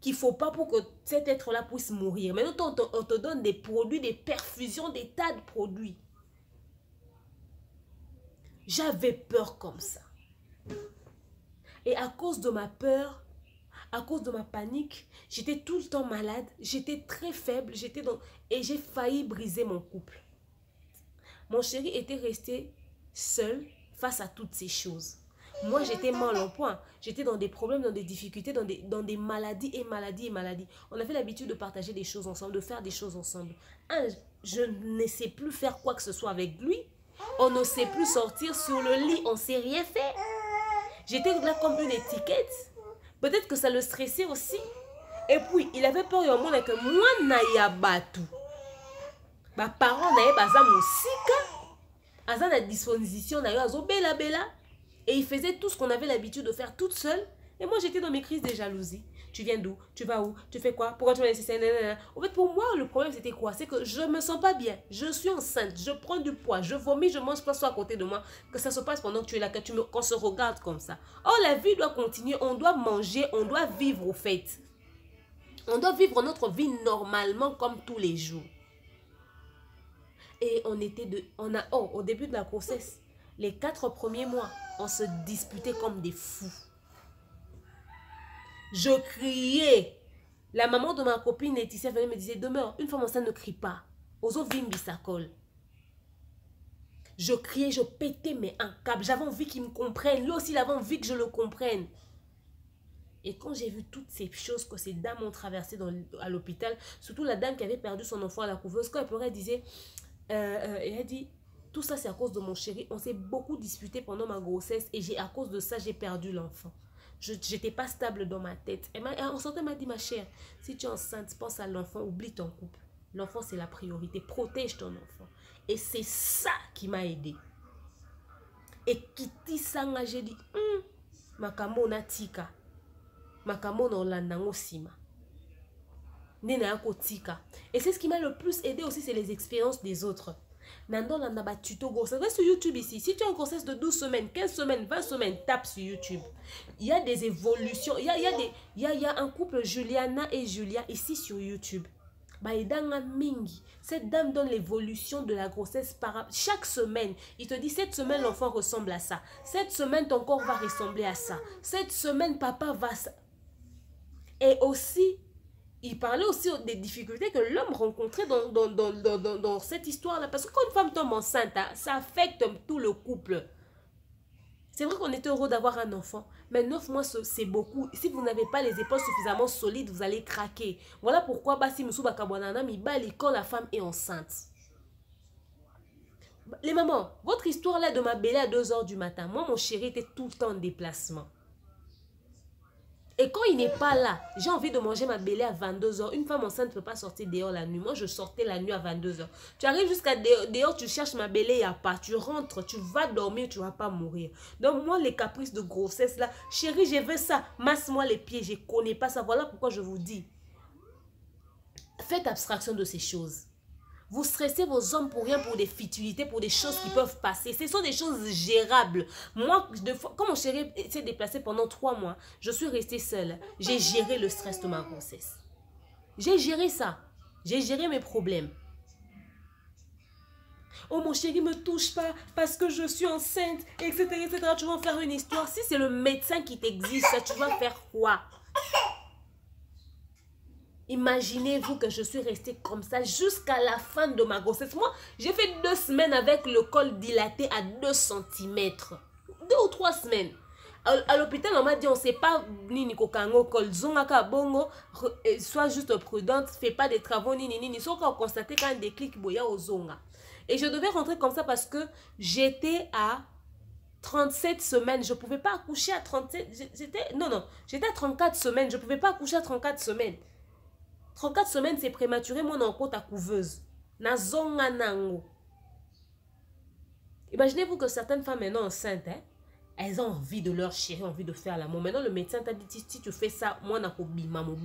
qu'il faut pas pour que cet être-là puisse mourir. Maintenant, on te donne des produits, des perfusions, des tas de produits. J'avais peur comme ça. Et à cause de ma peur, à cause de ma panique, j'étais tout le temps malade, j'étais très faible, j'étais dans et j'ai failli briser mon couple. Mon chéri était resté seul face à toutes ces choses. Moi, j'étais mal en point. J'étais dans des problèmes, dans des difficultés, dans des, dans des maladies et maladies et maladies. On avait l'habitude de partager des choses ensemble, de faire des choses ensemble. Je ne sais plus faire quoi que ce soit avec lui. On ne sait plus sortir sur le lit, on ne sait rien faire. J'étais là comme une étiquette. Peut-être que ça le stressait aussi. Et puis, il avait peur au monde que moi, n'aya batu. Ma parent n'aya pas ça aza na disposition na yo azobela bela et il faisait tout ce qu'on avait l'habitude de faire toute seule et moi j'étais dans mes crises de jalousie tu viens d'où? Tu vas où? Tu fais quoi? Pourquoi tu m'as laissé En fait, pour moi, le problème, c'était quoi? C'est que je me sens pas bien. Je suis enceinte. Je prends du poids. Je vomis, je mange pas soit à côté de moi. Que ça se passe pendant que tu es là, qu'on se regarde comme ça. Oh, la vie doit continuer. On doit manger. On doit vivre au fait. On doit vivre notre vie normalement comme tous les jours. Et on était de... On a, oh, au début de la grossesse, les quatre premiers mois, on se disputait comme des fous. Je criais. La maman de ma copine Laetitia venait me disait, demeure, une femme enceinte ne crie pas. Ozo vimbi colle. Je criais, je pétais mais un câble. J'avais envie qu'il me comprenne. Lui aussi, il avait envie que je le comprenne. Et quand j'ai vu toutes ces choses que ces dames ont traversées à l'hôpital, surtout la dame qui avait perdu son enfant à la couveuse, quand elle pleurait, elle disait, euh, euh, elle dit, tout ça c'est à cause de mon chéri. On s'est beaucoup disputé pendant ma grossesse et à cause de ça, j'ai perdu l'enfant. Je n'étais pas stable dans ma tête. Et elle m'a dit, ma chère, si tu es enceinte, pense à l'enfant, oublie ton couple. L'enfant, c'est la priorité. Protège ton enfant. Et c'est ça qui m'a aidé. Et Kitty Sanga, j'ai dit, hum, makambo na tika. Makambo na olandango sima. Nena tika. Et c'est ce qui m'a le plus aidé aussi, c'est les expériences des autres. Nando la naba tuto grossesse. Sur YouTube ici. Si tu as une grossesse de 12 semaines, 15 semaines, 20 semaines, tape sur YouTube. Il y a des évolutions. Il y a, y a, y a, y a un couple Juliana et Julia ici sur YouTube. Baidanga Mingi. Cette dame donne l'évolution de la grossesse par chaque semaine. Il te dit cette semaine l'enfant ressemble à ça. Cette semaine ton corps va ressembler à ça. Cette semaine papa va. Et aussi il parlait aussi des difficultés que l'homme rencontrait dans, dans, dans, dans, cette histoire-là. Parce que quand une femme tombe enceinte, hein, ça affecte tout le couple. C'est vrai qu'on est heureux d'avoir un enfant, mais neuf mois, c'est beaucoup. Si vous n'avez pas les épaules suffisamment solides, vous allez craquer. Voilà pourquoi Basi Moussouba Kabwanana Mibali quand la femme est enceinte. Les mamans, votre histoire là de ma belle à 2h du matin. Moi, mon chéri était tout le temps en déplacement. Et quand il n'est pas là, j'ai envie de manger ma bélé à 22h. Une femme enceinte ne peut pas sortir dehors la nuit. Moi, je sortais la nuit à 22h. Tu arrives jusqu'à dehors, tu cherches ma bélé, il n'y a pas. Tu rentres, tu vas dormir, tu ne vas pas mourir. Donc, moi, les caprices de grossesse, là, chérie, je veux ça. Masse-moi les pieds, je ne connais pas ça. Voilà pourquoi je vous dis. Faites abstraction de ces choses. Vous stressez vos hommes pour rien, pour des futilités, pour des choses qui peuvent passer. Ce sont des choses gérables. Moi, de, quand mon chéri s'est déplacé pendant trois mois, je suis restée seule. J'ai géré le stress de ma grossesse. J'ai géré ça. J'ai géré mes problèmes. Oh, mon chéri me touche pas parce que je suis enceinte, etc., etc. Tu vas en faire une histoire. Si c'est le médecin qui t'existe, tu vas faire quoi? Imaginez-vous que je suis restée comme ça jusqu'à la fin de ma grossesse. Moi, j'ai fait deux semaines avec le col dilaté à 2 cm. Deux ou trois semaines. À, l'hôpital, on m'a dit, on ne sait pas, ni kango col zongaka bongo, sois juste prudente, fais pas des travaux, ni ni ni. Sauf qu'on constatait qu'un déclic boya au zonga. Et je devais rentrer comme ça parce que j'étais à 37 semaines. Je ne pouvais pas accoucher à 37. J'étais, non, non, j'étais à 34 semaines. Je ne pouvais pas accoucher à 34 semaines. 34 semaines, c'est prématuré, mon encore ta couveuse. Imaginez-vous que certaines femmes maintenant enceintes, hein, elles ont envie de leur chérie, envie de faire l'amour. Maintenant, le médecin t'a dit, si tu fais ça, moi, n'a bima mon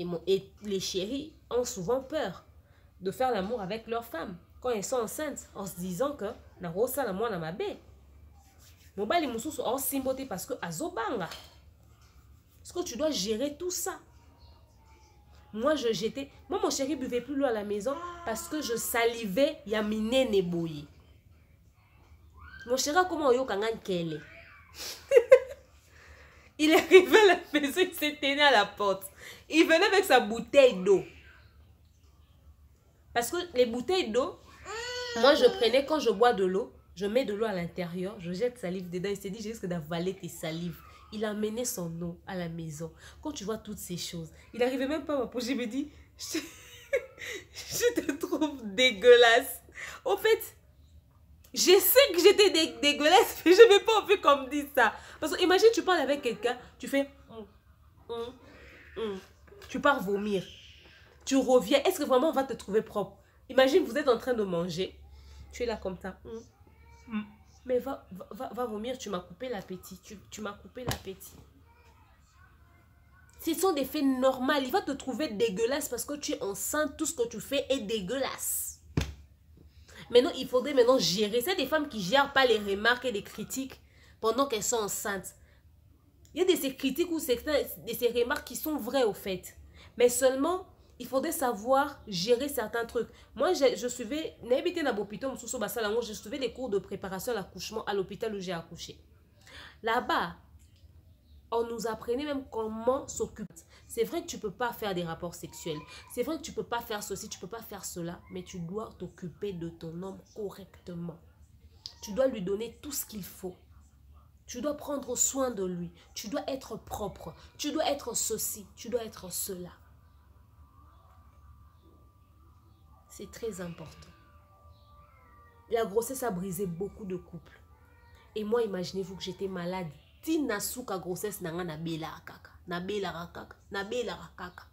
et, et les chéris ont souvent peur de faire l'amour avec leurs femmes quand elles sont enceintes, en se disant que na rosa la moi na mabe. Mobali mususu en simboté parce que azobanga. Est-ce que tu dois gérer tout ça? Moi, je jetais. Moi, mon chéri buvait plus l'eau à la maison parce que je salivais yamine neboyi. Mon chéri comment yo kangan kele. Il est arrivé à la maison, il s'est tenu à la porte. Il venait avec sa bouteille d'eau. Parce que les bouteilles d'eau, moi je prenais quand je bois de l'eau, je mets de l'eau à l'intérieur, je jette salive dedans. Il s'est dit, j'ai risque d'avaler tes salives. Il a amené son eau à la maison. Quand tu vois toutes ces choses, il n'arrivait même pas à m'approcher. Je me dis, je, te trouve dégueulasse. Au fait, je sais que j'étais dégueulasse, mais je n'ai pas envie qu'on me dise ça. Parce que imagine, tu parles avec quelqu'un, tu fais... Mm, mm, mm. Tu pars vomir. Tu reviens. Est-ce que vraiment on va te trouver propre? Imagine, vous êtes en train de manger. Tu es là comme ça. Mais va, va, va vomir, tu m'as coupé l'appétit. Tu, tu m'as coupé l'appétit. Ce sont des faits normaux. Il va te trouver dégueulasse parce que tu es enceinte. Tout ce que tu fais est dégueulasse. Maintenant, il faudrait maintenant gérer. C'est des femmes qui gèrent pas les remarques et les critiques pendant qu'elles sont enceintes. Il y a des ces critiques ou certains, de ces remarques qui sont vraies au fait. Mais seulement, il faudrait savoir gérer certains trucs. Moi, je, je suivais, je suivais des cours de préparation à l'accouchement à l'hôpital où j'ai accouché. Là-bas, on nous apprenait même comment s'occuper. C'est vrai que tu ne peux pas faire des rapports sexuels. C'est vrai que tu ne peux pas faire ceci, tu ne peux pas faire cela. Mais tu dois t'occuper de ton homme correctement. Tu dois lui donner tout ce qu'il faut. Tu dois prendre soin de lui. Tu dois être propre. Tu dois être ceci. Tu dois être cela. C'est très important. La grossesse a brisé beaucoup de couples. Et moi, imaginez-vous que j'étais malade. Tina souka grossesse nanga na kaka. Na kaka. Na kaka.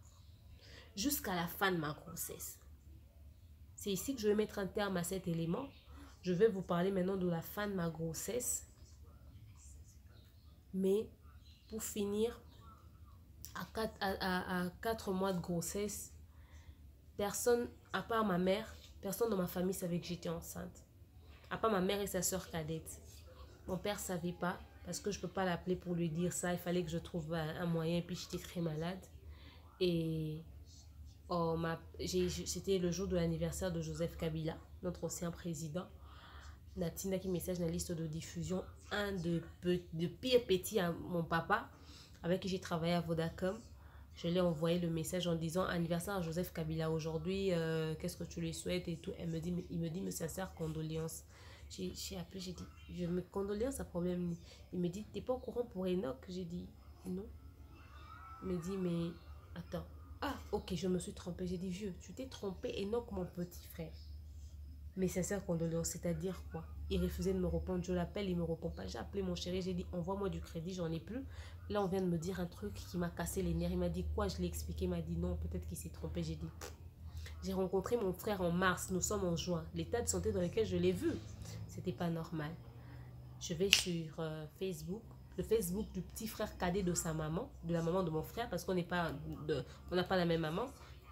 Jusqu'à la fin de ma grossesse. C'est ici que je vais mettre un terme à cet élément. Je vais vous parler maintenant de la fin de ma grossesse. Mais pour finir, à 4, à, 4 mois de grossesse, personne à part ma mère, personne dans ma famille savait que j'étais enceinte. À part ma mère et sa soeur cadette. Mon père ne savait pas parce que je ne peux pas l'appeler pour lui dire ça. Il fallait que je trouve un, moyen. Puis j'étais très malade. Et oh, c'était le jour de l'anniversaire de Joseph Kabila, notre ancien président. Natina qui message la liste de diffusion. Un de, de pire petits à mon papa, avec qui j'ai travaillé à Vodacom je lui ai envoyé le message en disant anniversaire à Joseph Kabila aujourd'hui, euh, qu'est-ce que tu lui souhaites et tout. Elle me dit, il me dit, mais sincère condoléances. J'ai appelé, j'ai dit, je me condoléances à problème. Il me dit, t'es pas au courant pour Enoch? J'ai dit, non. Il me dit, mais attends. Ah, ok, je me suis trompée. J'ai dit, vieux, tu t'es trompé, Enoch, mon petit frère. Mais sincère condoléances, c'est-à-dire quoi? Il refusait de me répondre. Je l'appelle, il me répond pas. J'ai appelé mon chéri, j'ai dit envoie-moi du crédit, j'en ai plus. Là, on vient de me dire un truc qui m'a cassé les nerfs. Il m'a dit quoi? Je l'ai expliqué. Il m'a dit non, peut-être qu'il s'est trompé. J'ai dit j'ai rencontré mon frère en mars, nous sommes en juin. L'état de santé dans lequel je l'ai vu, c'était pas normal. Je vais sur euh, Facebook, le Facebook du petit frère cadet de sa maman, de la maman de mon frère, parce qu'on n'est pas, on n'a pas la même maman.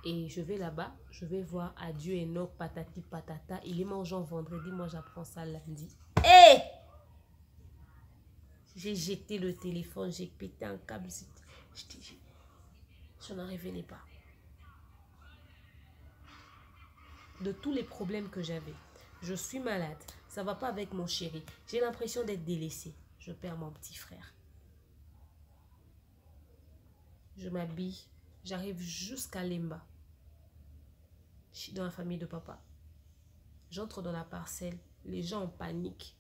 Et je vais là-bas, je vais voir Adieu Enoch, patati patata. Il est mangeant vendredi, moi j'apprends ça lundi. Hé J'ai jeté le téléphone, j'ai pété un câble. Je n'en revenais pas. De tous les problèmes que j'avais. Je suis malade. Ça va pas avec mon chéri. J'ai l'impression d'être délaissée. Je perds mon petit frère. Je m'habille. J'arrive jusqu'à Lemba. Dans la famille de papa. J'entre dans la parcelle. Les gens en panique.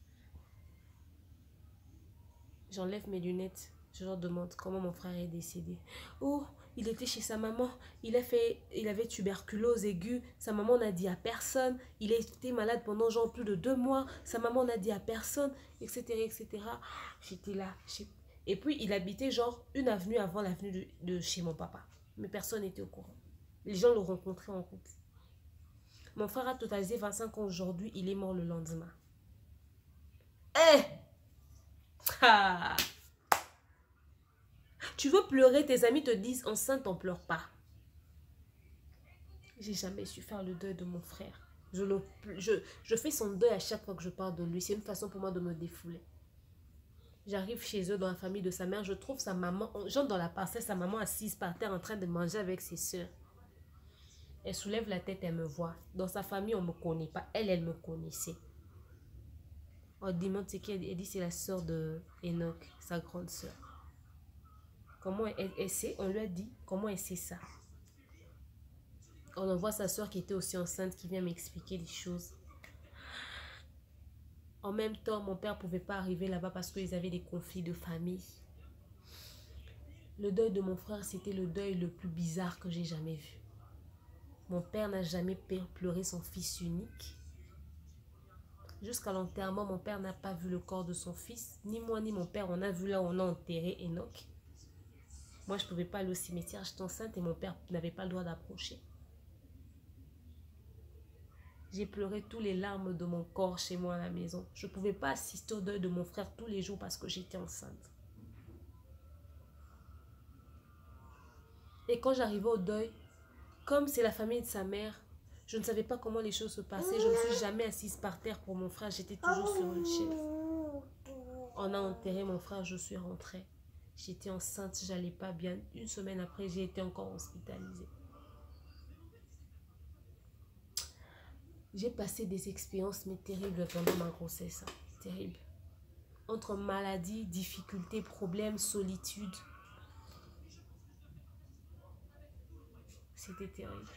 J'enlève mes lunettes. Je leur demande comment mon frère est décédé. Oh, il était chez sa maman. Il, a fait, il avait tuberculose aiguë. Sa maman n'a dit à personne. Il a été malade pendant genre plus de deux mois. Sa maman n'a dit à personne, etc. etc. J'étais là. Et puis, il habitait genre une avenue avant l'avenue de, de chez mon papa. Mais personne n'était au courant. Les gens l'ont rencontré en route. Mon frère a totalisé 25 ans aujourd'hui. Il est mort le lendemain. Eh Tu veux pleurer, tes amis te disent enceinte, on pleure pas. J'ai jamais su faire le deuil de mon frère. Je, le, je, je fais son deuil à chaque fois que je parle de lui. C'est une façon pour moi de me défouler. J'arrive chez eux dans la famille de sa mère. Je trouve sa maman, j'entre dans la parcelle, sa maman assise par terre en train de manger avec ses soeurs. Elle soulève la tête, elle me voit. Dans sa famille, on ne me connaît pas. Elle, elle me connaissait. On demande ce qu'elle dit, c'est la soeur de Enoch, sa grande soeur. Comment elle, sait? On lui a dit comment elle sait ça. On envoie sa soeur qui était aussi enceinte qui vient m'expliquer les choses. En même temps, mon père ne pouvait pas arriver là-bas parce qu'ils avaient des conflits de famille. Le deuil de mon frère, c'était le deuil le plus bizarre que j'ai jamais vu. Mon père n'a jamais pleuré son fils unique. Jusqu'à l'enterrement, mon père n'a pas vu le corps de son fils. Ni moi, ni mon père, on a vu là où on a enterré Enoch. Moi, je ne pouvais pas aller au cimetière, j'étais enceinte et mon père n'avait pas le droit d'approcher. J'ai pleuré tous les larmes de mon corps chez moi à la maison. Je ne pouvais pas assister au deuil de mon frère tous les jours parce que j'étais enceinte. Et quand j'arrivais au deuil, comme c'est la famille de sa mère, je ne savais pas comment les choses se passaient. Je ne suis jamais assise par terre pour mon frère. J'étais toujours sur une chaise. On a enterré mon frère, je suis rentrée. J'étais enceinte, j'allais pas bien. Une semaine après, j'ai été encore hospitalisée. J'ai passé des expériences mais terribles pendant ma grossesse. Hein. Terrible. Entre maladie, difficultés, problèmes, solitude. C'était terrible.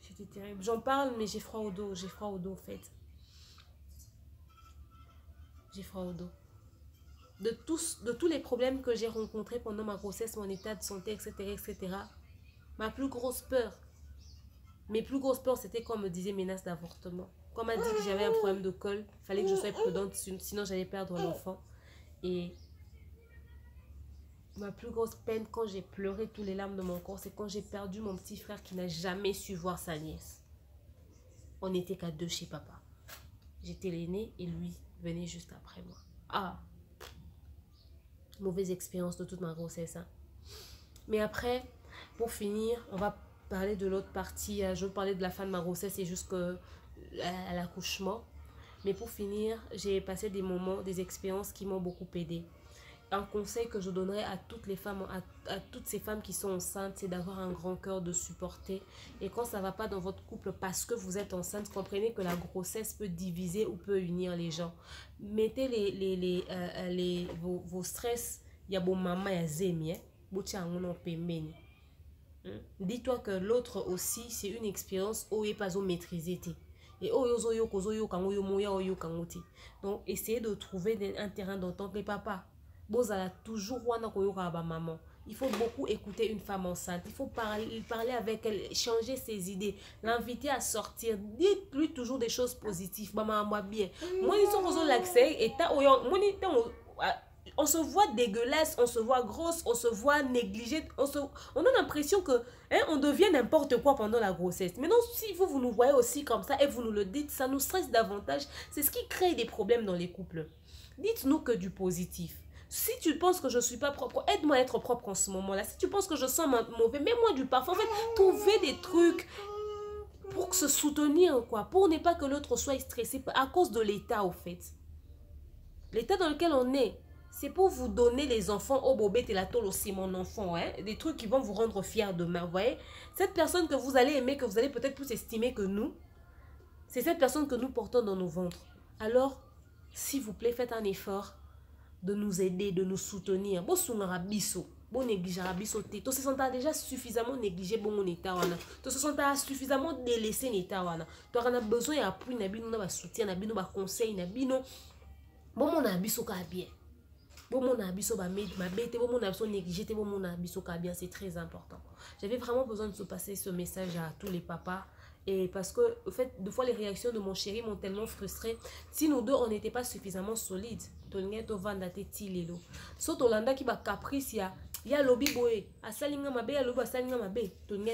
C'était terrible. J'en parle, mais j'ai froid au dos. J'ai froid au dos, en fait. J'ai froid au dos. De tous, les problèmes que j'ai rencontrés pendant ma grossesse, mon état de santé, etc., etc., ma plus grosse peur, mes plus grosses peurs, c'était quand on me disait menace d'avortement. Quand on m'a dit que j'avais un problème de col, fallait que je sois prudente, sinon j'allais perdre l'enfant. Et ma plus grosse peine quand j'ai pleuré tous les larmes de mon corps, c'est quand j'ai perdu mon petit frère qui n'a jamais su voir sa nièce. On n'était qu'à deux chez papa. J'étais l'aîné et lui venait juste après moi. Ah Mauvaise expérience de toute ma grossesse. Hein. Mais après, pour finir, on va parler de l'autre partie. Euh, je vais parler de la fin de ma grossesse et jusqu'à l'accouchement. Mais pour finir, j'ai passé des moments, des expériences qui m'ont beaucoup aidé un conseil que je donnerais à toutes les femmes, à, toutes ces femmes qui sont enceintes, c'est d'avoir un grand cœur de supporter. Et quand ça va pas dans votre couple parce que vous êtes enceinte, comprenez que la grossesse peut diviser ou peut unir les gens. Mettez les, les, les, euh, les vos, vos, stress, il y a bon maman, il y a zémi, hein. Dis-toi que l'autre aussi, c'est une expérience où il pas maîtrisé. Et Donc, essayez de trouver un terrain d'entente. Les papas, bozala toujours wana koyoka ba maman il faut beaucoup écouter une femme enceinte. Il faut parler, parler avec elle, changer ses idées, l'inviter à sortir. Dites-lui toujours des choses positives. Maman, moi bien. Moi, ils sont et on se voit dégueulasse, on se voit grosse, on se voit négligée, on, se, on a l'impression que hein, on devient n'importe quoi pendant la grossesse. Mais non, si vous, vous nous voyez aussi comme ça et vous nous le dites, ça nous stresse davantage. C'est ce qui crée des problèmes dans les couples. Dites-nous que du positif. Si tu penses que je suis pas propre, aide-moi à être propre en ce moment-là. Si tu penses que je sens mauvais, mets-moi du parfum. En fait, trouvez des trucs pour se soutenir, quoi. Pour ne pas que l'autre soit stressé à cause de l'état, au fait. L'état dans lequel on est, c'est pour vous donner les enfants au bobé et la tôle aussi, mon enfant. Hein? Des trucs qui vont vous rendre fiers demain, vous voyez. Cette personne que vous allez aimer, que vous allez peut-être plus estimer que nous, c'est cette personne que nous portons dans nos ventres. Alors, s'il vous plaît, faites un effort de nous aider, de nous soutenir. Bon, biso. Bon, négligera biso te. To se senta déjà suffisamment négligé bon mon état. To se senta suffisamment délaissé l'état wana. To a besoin d'appui na bino na soutien na bino ba conseil na bino. Bon mon biso ka bien. Bon mon biso ba ma bête bon mon biso négligé bon mon biso ka bien, c'est très important. J'avais vraiment besoin de se passer ce message à tous les papas et parce que, au fait, deux fois, les réactions de mon chéri m'ont tellement frustrée. Si nous deux, on n'était pas suffisamment solides, to vanda te tilelo. So landa ki ba caprice ya mabe mabe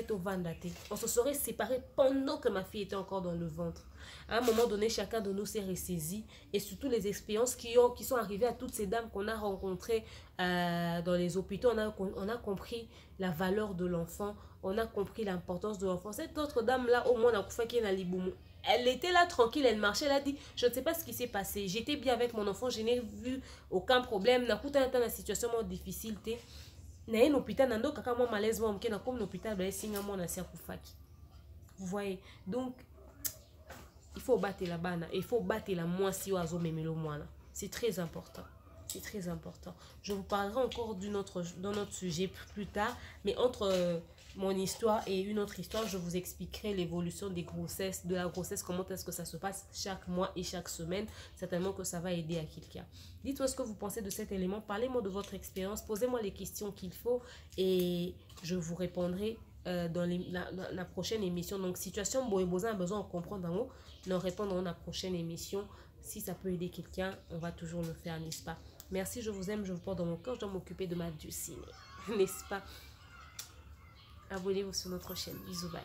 to vanda te. On se serait séparés pendant que ma fille était encore dans le ventre. À un moment donné, chacun de nous s'est ressaisi et surtout les expériences qui, ont, qui sont arrivées à toutes ces dames qu'on a rencontrées euh, dans les hôpitaux, on a, on a compris la valeur de l'enfant, on a compris l'importance de l'enfant. Cette autre dame-là, au moins, elle était là tranquille, elle marchait, elle a dit, je ne sais pas ce qui s'est passé, j'étais bien avec mon enfant, je n'ai vu aucun problème, n'a pas la situation difficile, na un hôpital na ndo kaka mwa malaise mwa moke na komi na hôpital baesinga mwana asi akufaki vous voyez. Donc il faut battre la bana il faut battre la mwasi oyo azomemela mwana c'est très important. C'est très important. Je vous parlerai encore autre d'un autre sujet plus tard mais entre euh, mon histoire et une autre histoire, je vous expliquerai l'évolution des grossesses, de la grossesse, comment est-ce que ça se passe chaque mois et chaque semaine. Certainement que ça va aider à quelqu'un. Dites-moi ce que vous pensez de cet élément. Parlez-moi de votre expérience. Posez-moi les questions qu'il faut et je vous répondrai euh, dans la, prochaine émission. Donc, situation, bon, besoin, besoin de comprendre en haut. Nous répondre dans la prochaine émission. Si ça peut aider quelqu'un, on va toujours le faire, n'est-ce pas? Merci, je vous aime, je vous porte dans mon cœur, je dois m'occuper de ma ciné, n'est-ce pas? Abonnez-vous sur notre chaîne. Bisous, bye.